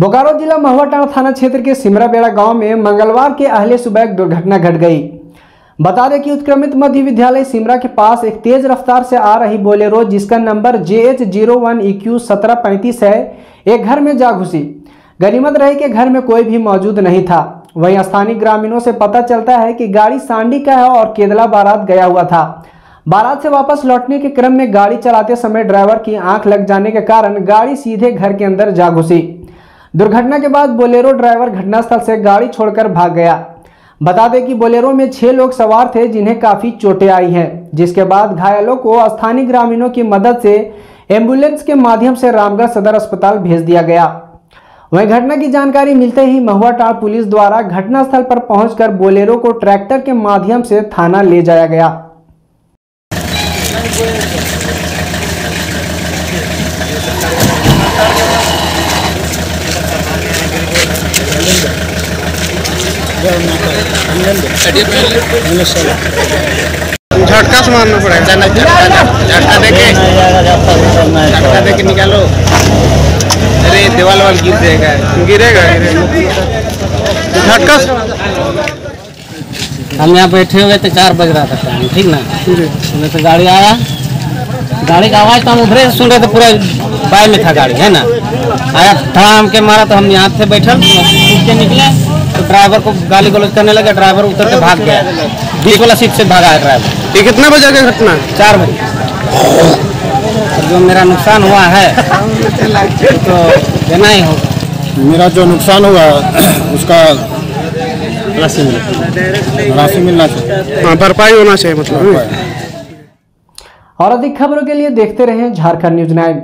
बोकारो जिला महुआटांड़ थाना क्षेत्र के सिमराबेड़ा गाँव में मंगलवार के अहले सुबह एक दुर्घटना घट गई। बता दें कि उत्क्रमित मध्य विद्यालय सिमरा के पास एक तेज रफ्तार से आ रही बोलेरो, जिसका number J H zero one E Q सत्रह पैंतीस है, एक घर में जा घुसी। गनीमत रही कि घर में कोई भी मौजूद नहीं था। वहीं स्थानीय ग्रामीणों से पता चलता है कि गाड़ी सांडी का है और केदला बारात गया हुआ था। बारात से वापस लौटने के क्रम में गाड़ी चलाते समय ड्राइवर की आँख लग जाने के कारण गाड़ी सीधे घर के अंदर जा घुसी। दुर्घटना के बाद बोलेरो ड्राइवर घटनास्थल से गाड़ी छोड़कर भाग गया। बता दें कि बोलेरो में छह लोग सवार थे, जिन्हें काफ़ी चोटें आई हैं, जिसके बाद घायलों को स्थानीय ग्रामीणों की मदद से एंबुलेंस के माध्यम से रामगढ़ सदर अस्पताल भेज दिया गया। वहीं घटना की जानकारी मिलते ही महुआ टाड़ पुलिस द्वारा घटनास्थल पर पहुंचकर बोलेरो को ट्रैक्टर के माध्यम से थाना ले जाया गया। झटका से मारना पड़ेगा झटका देके झटका देके निकालो। अरे दीवार वाल गिर जाएगा गिरेगा। झटका हम यहाँ बैठे हुए थे चार बज रहा था टाइम ठीक ना? उसमें से गाड़ी आया। गाड़ी का आवाज़ तो हम उधरे से सुन रहे थे पूरा बाय में था गाड़ी है ना? आया धड़ाम के मारा तो हम यहाँ से बैठल निकले। तो ड्राइवर को गाली गलौज करने लगे ड्राइवर उतर के भाग गया। बीच वाला सीट से भागा है ड्राइवर। ये कितना बजे का घटना? चार बजे। तो जो मेरा नुकसान हुआ है तो देना ही होगा। मेरा जो नुकसान हुआ उसका राशि राशि मिलना चाहिए। हाँ भरपाई होना चाहिए मतलब। और अधिक खबरों के लिए देखते रहें झारखंड न्यूज़ नाइन।